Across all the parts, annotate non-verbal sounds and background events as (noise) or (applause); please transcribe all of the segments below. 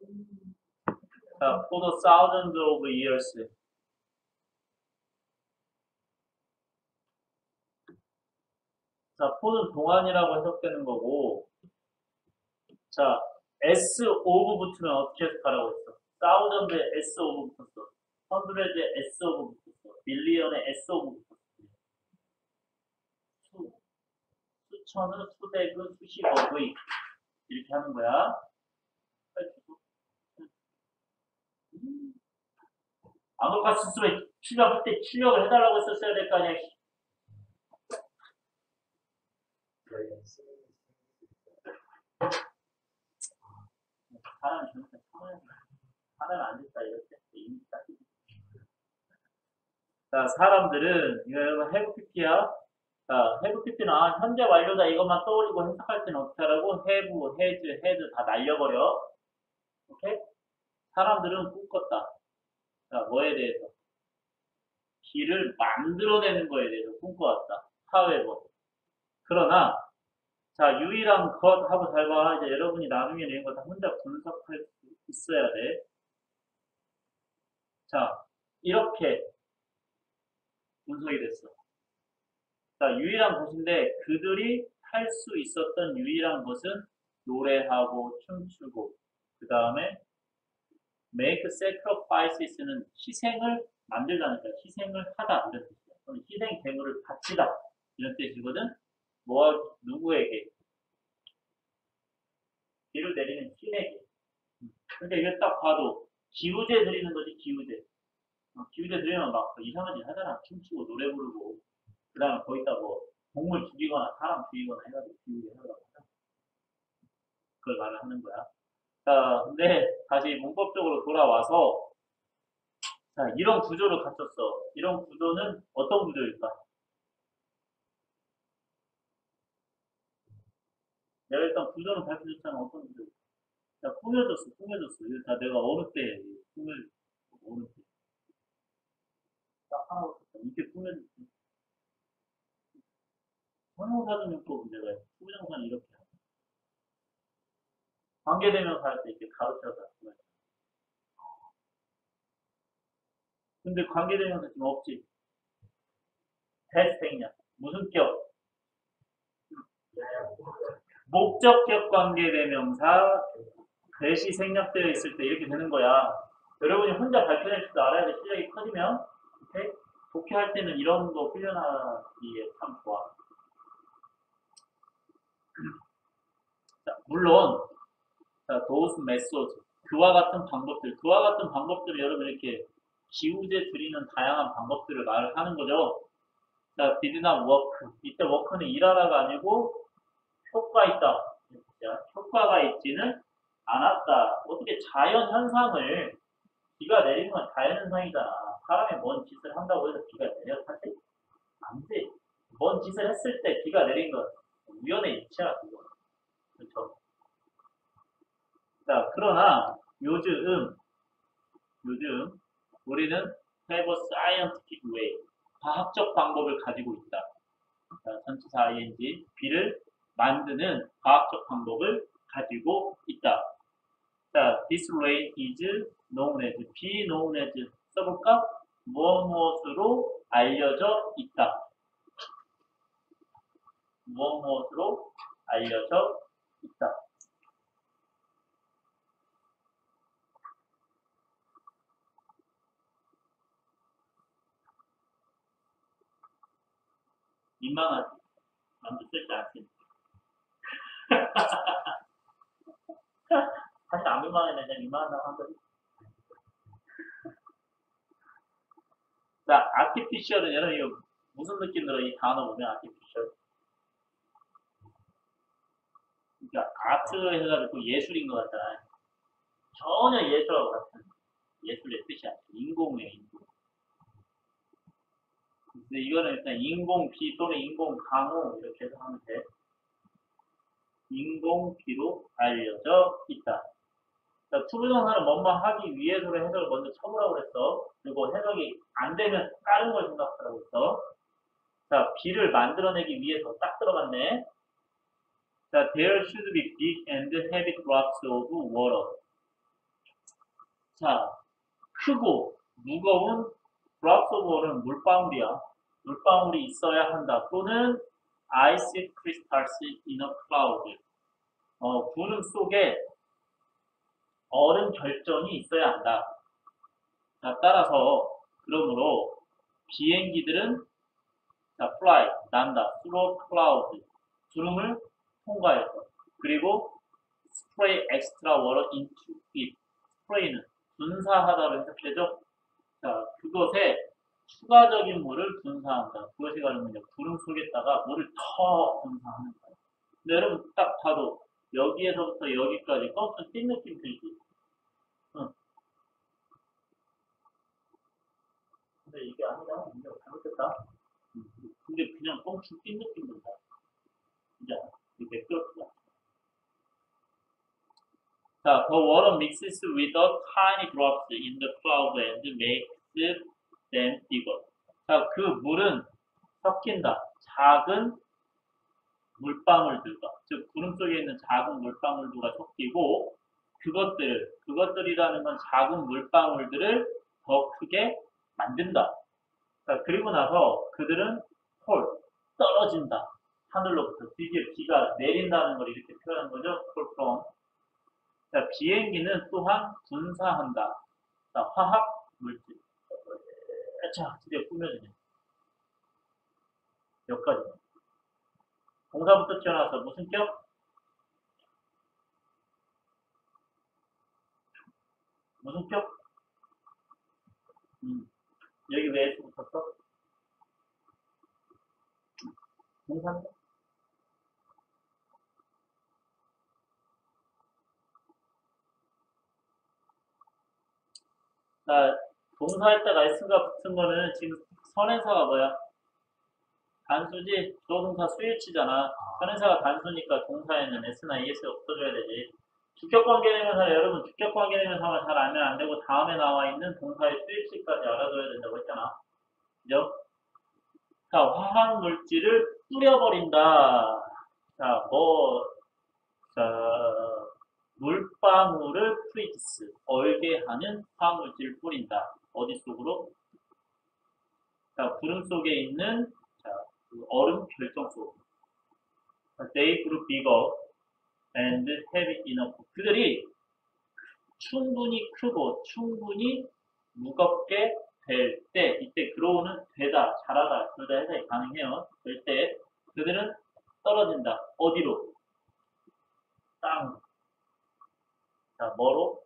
자, for the thousands of years. 자, for는 동안이라고 해석되는 거고, 자, S of 붙으면 어떻게 해석하라고 했어? thousand에 S of 붙었어. hundred에 S of 붙었어. million에 S of 붙었어. 수, 수천은 수백은 수십억의 이렇게 하는 거야. 음. 아노카스 수에 출력할 때 출력을 해달라고 했었어야 될 거 아니야. 씨. 사람이 저렇게 안 됐다 딱 자, 사람들은 이거 pp야. 자, pp는 아, 현재 완료다 이것만 떠올리고 해석할 때는 어떻게 하라고? have, has, had 다 날려버려. 오케이? 사람들은 꿈꿨다. 자, 뭐에 대해서? 길을 만들어내는 거에 대해서 꿈꿔왔다. however. 그러나, 자, 유일한 것 하고 잘 봐. 이제 여러분이 나중에 내는 거 다 혼자 분석할 수 있어야 돼. 자, 이렇게 분석이 됐어. 자, 유일한 것인데 그들이 할 수 있었던 유일한 것은 노래하고 춤추고 그 다음에 make sacrifices는 희생을 만들다니까 희생을 하다 이런 뜻이야. 그럼 희생 대물을 바치다 이런 뜻이거든. 뭐 누구에게? 비를 내리는 신에게. 근데 이게 딱 봐도 기우제 드리는 거지 기우제. 어, 기우제 드리면 막 이상한 짓 하잖아. 춤추고 노래 부르고 그 다음에 거기다 뭐 동물 죽이거나 사람 죽이거나 해가지고 기우제 하려고 하잖아. 그걸 말을 하는 거야. 자, 근데 다시 문법적으로 돌아와서 자, 이런 구조를 갖췄어. 이런 구조는 어떤 구조일까? 내가 일단 구조는 밝혀줬잖아. 어떤 구조일까? 자, 꾸며줬어, 꾸며줬어. 이거 다 내가 어느 때 꾸며, 어느 때. 딱 하나. 이렇게 꾸며줬어. 형용사전 용법은 내가 후부정사는 이렇게. 관계대명사 할때 이렇게 가로쳐서 꾸며줘. 근데 관계대명사 지금 없지. 대스택냐. 무슨 격? 목적격 관계대명사 대시 생략되어 있을 때 이렇게 되는 거야. 여러분이 혼자 밝혀낼 줄도 알아야 돼. 실력이 커지면. 오케이? 독해할 때는 이런 거 훈련하기에 참 좋아. 자, 물론, 자, those methods. 그와 같은 방법들. 그와 같은 방법들을 여러분 이렇게 기우제 드리는 다양한 방법들을 말을 하는 거죠. 자, did not work. 이때 work는 일하다가 아니고 효과 있다. 자, 효과가 있지는 않았다. 어떻게 자연 현상을 비가 내리는 건 자연 현상이잖아. 사람이 뭔 짓을 한다고 해서 비가 내려 사실 안 돼. 뭔 짓을 했을 때 비가 내린 건 우연의 일치야 그거. 그렇죠. 자, 그러나 요즘 요즘 우리는 have a scientific way 과학적 방법을 가지고 있다. 자, 전치사 ing 비를 만드는 과학적 방법을 가지고 있다. 자, this rain is known as, be known as 써볼까? 무엇 무엇으로 알려져 있다. 무엇 무엇으로 알려져 있다. 민망하지. 남도 쓸지 않습니다. (laughs) 사실 안 민망했는데 그냥 민망하다고 한 거지. 자, artificial은 여러분 이거 무슨 느낌 들어? 이 단어 보면 artificial. 그러니까 아트 해가지고 예술인 것 같잖아. 전혀 예술하고 같은 예술의 뜻이 아니야. 인공의 인공. 근데 이거는 일단 인공 비 또는 인공 강우 이렇게 해서 하면 돼. 인공 비로 알려져 있다. 자, 투부정사는 뭔만 하기 위해서로 해석을 먼저 쳐보라고 그랬어. 그리고 해석이 안 되면 다른 걸 생각하라고 했어. 자, 비를 만들어내기 위해서 딱 들어갔네. 자, there should be big and heavy drops of water. 자, 크고 무거운 drops of water는 물방울이야. 물방울이 있어야 한다. 또는 ice crystals in a cloud. 어, 구름 속에 얼음 결정이 있어야 한다. 자, 따라서 그러므로 비행기들은 자, fly, 난다, through cloud, 구름을 통과해서 그리고 spray extra water into it. spray는 분사하다로 해석되죠. 자, 그것에 추가적인 물을 분사한다. 그것이 바로 뭐냐, 구름 속에다가 물을 더 분사하는 거예요. 근데 여러분 딱 봐도 여기에서부터 여기까지 껌좀 뛴 느낌 들지? 응. 근데 이게 아니라, 이게 잘못됐다. 응. 근데 그냥 뻥충 뛴 느낌 든다. 진짜, 이게 않아. 자, the water mixes with the tiny drops in the cloud and makes them bigger. 자, 그 물은 섞인다. 작은 물방울들과, 즉 구름 속에 있는 작은 물방울들과 섞이고 그것들을, 그것들이라는 건 작은 물방울들을 더 크게 만든다. 자, 그리고 나서 그들은 폴, 떨어진다. 하늘로부터 드디어 비가 내린다는 걸 이렇게 표현한 거죠. 폴 from. 자, 비행기는 또한 분사한다. 자, 화학 물질. 자, 드디어 꾸며지네. 여기까지. 동사부터 튀어나와서 무슨 격? 무슨 격? 음, 여기 왜 S 붙었어? 동사인데? 자, 동사에다가 S가 붙은 거는 지금 선행사가 뭐야? 단수지? 조동사 수일치잖아. 선행사가 단수니까 동사에는 S나 ES 없어져야 되지. 주격관계대명사 여러분 주격관계대명사만 잘 알면 안 되고 다음에 나와 있는 동사의 수일치까지 알아둬야 된다고 했잖아. 그죠? 자, 화학 물질을 뿌려버린다. 자, 뭐, 자, 물방울을 freezes, 얼게 하는 화학 물질을 뿌린다. 어디 속으로? 자, 구름 속에 있는 자, 그 얼음 결정 속. They grew bigger and heavy enough. 그들이 충분히 크고 충분히 무겁게 될 때, 이때 grow는 되다, 자라다, 둘 다 해석이 가능해요. 될 때, 그들은 떨어진다. 어디로? 땅. 자, 뭐로?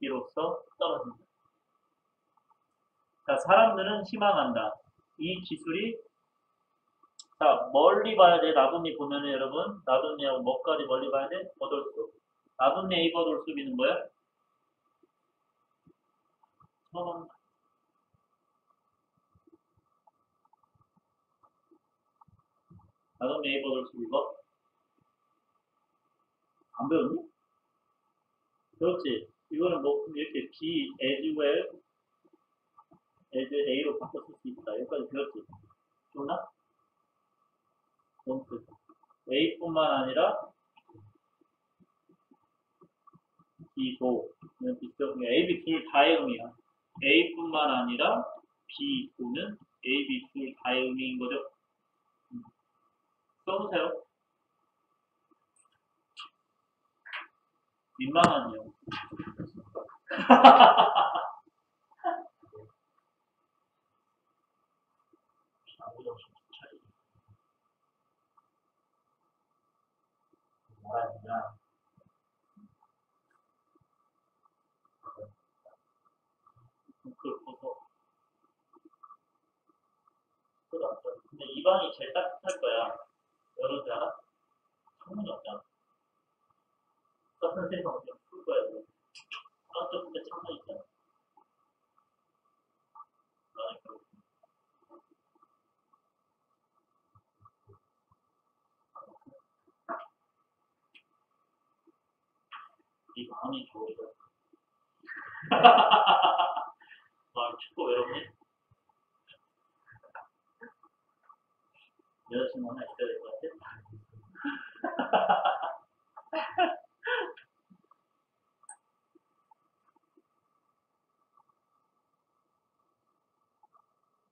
이로써 떨어진다. 자, 사람들은 희망한다. 이 기술이 자, 멀리 봐야 돼. 나돈니 보면은 여러분, 나돈니하고 뭐까지 멀리 봐야 돼? 버돌숲. 나돈니 에이버 돌숲이는 뭐야? 천원. 나돈니 에이버 돌숲 이거? 안 배웠니? 그렇지. 이거는 뭐 이렇게 B as well as A로 쓸수 있다. 여기까지 배웠지. 좋나? 원트. A뿐만 아니라 B도 비슷하고 A, B 둘 다의 의미야. A뿐만 아니라 B, O는 A, B 둘 다의 의미인 거죠. 써보세요. 민망하네요. (laughs) 아무도 없이 차이. 뭐라 했냐. 그걸 보고. 그거 근데 이 방이 제일 따뜻할 거야. 여러분 알아? 창문이 없잖아. 그 선생님 방 이 마음이 좋으리라. 마음이 춥고 외롭니? 여자친구 하나 있어야 될 것 같아. (laughs)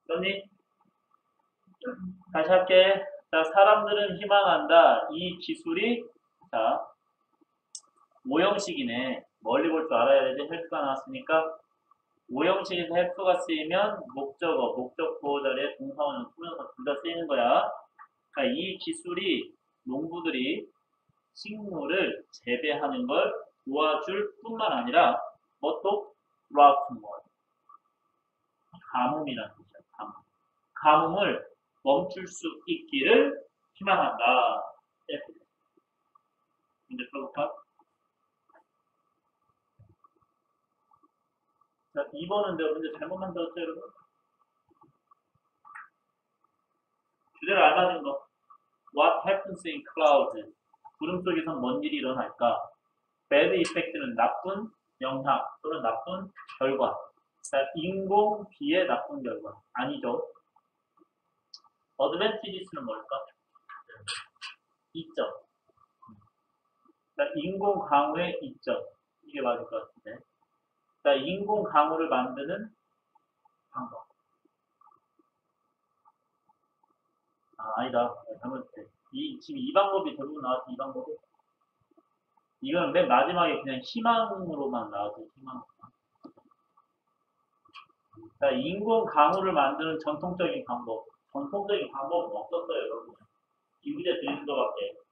언니 다시 할게. 자, 사람들은 희망한다. 이 기술이 자, 오형식이네. 멀리 볼 줄 알아야 되지. help가 나왔으니까. 오형식에서 help가 쓰이면 목적어, 목적 보어 자리에 동사원형, to부정사 둘 다 쓰이는 거야. 자, 이 기술이 농부들이 식물을 재배하는 걸 도와줄 뿐만 아니라 뭐 또 drought 뭐. 가뭄이라는 뜻이야. 가뭄. 가뭄을 멈출 수 있기를 희망한다. F. 문제 풀어볼까? 자, 2번은 내가 문제 잘못 만들었죠, 여러분? 주제를 알맞은 거. What happens in clouds? 구름 속에서 뭔 일이 일어날까? Bad effect는 나쁜 영향 또는 나쁜 결과. 자, 인공 비의 나쁜 결과. 아니죠. 어드밴티지스는 뭘까? 이점. 자, 인공 강우의 이점. 이게 맞을 것 같은데. 자, 인공 강우를 만드는 방법. 아, 아니다. 잘못했대. 이, 지금 이 방법이 대부분 나왔지, 이 방법이. 이거는 맨 마지막에 그냥 희망으로만 나왔어, 희망. 자, 인공 강우를 만드는 전통적인 방법. 전통적인 방법은 없었어요, 여러분. 기부제 드리는 거밖에.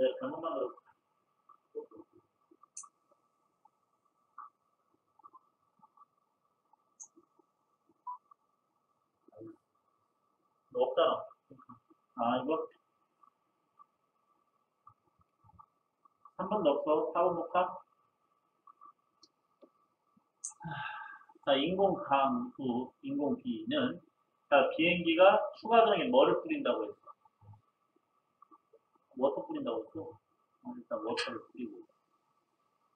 네, 잘못 만 들었어. 너 없잖아. 아, 이거? 3번도 없어. 4번 볼까? 자, 인공 강우, 인공 비는, 자, 비행기가 추가적인 뭐를 뿌린다고 했어? water 뿌린다고 했어? 어, 일단 water를 뿌리고.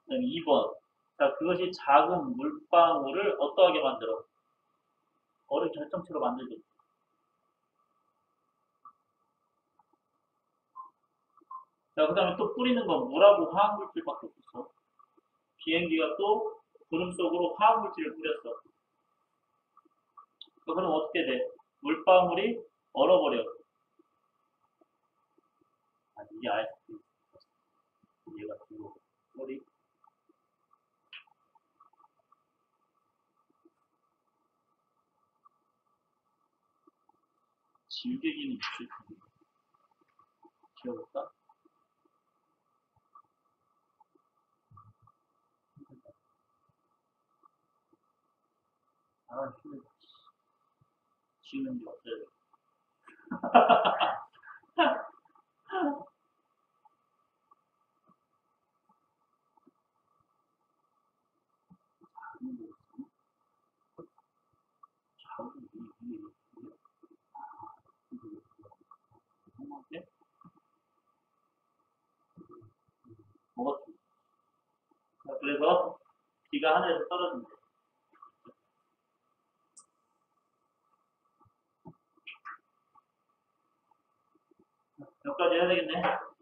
그 다음 2번. 자, 그것이 작은 물방울을 어떠하게 만들어? 얼음 결정체로 만들지. 자, 그 다음에 또 뿌리는 건 물하고 화학물질밖에 없어. 비행기가 또 구름 속으로 화학물질을 뿌렸어. 그럼 어떻게 돼? 물방울이 얼어버려. 아, 이게 아이스크림. 얘가 뒤로 머리. 질개기는 있을 텐데. 지워볼까? 아, 힘들다. 지우는 게 돼. (laughs) 먹었지. 자, 그래서 비가 하늘에서 떨어진대. 여기까지 해야 되겠네.